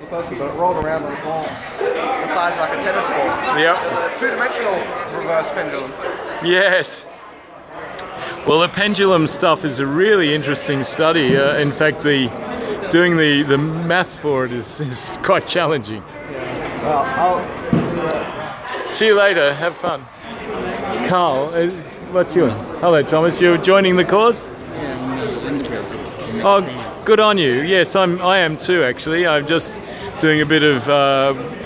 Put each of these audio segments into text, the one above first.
was supposed but it rolled around on the ball the size of like a tennis ball. Yep. It was a two-dimensional reverse pendulum. Yes. Well, the pendulum stuff is a really interesting study. Uh, in fact, the doing the, the maths for it is, is quite challenging. Well, I'll See you later. Have fun. Carl, uh, what's yours? Hello, Thomas. You're joining the cause? Oh, good on you. Yes, I'm. I am too. Actually, I'm just doing a bit of uh,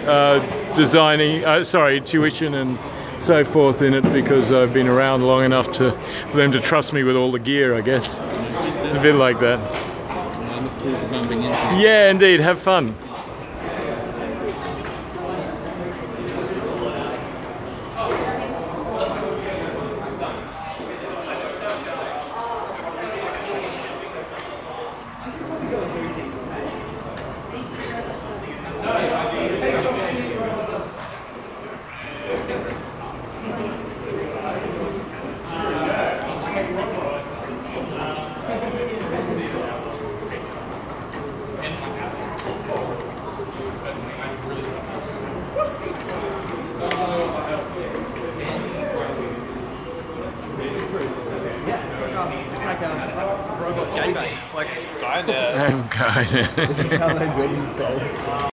uh, designing. Uh, sorry, tuition and so forth in it because I've been around long enough to for them to trust me with all the gear. I guess it's a bit like that. I look forward to bumping into you. Yeah, indeed. Have fun. It's like a. It's like Skynet. I'm kind This is how they build themselves.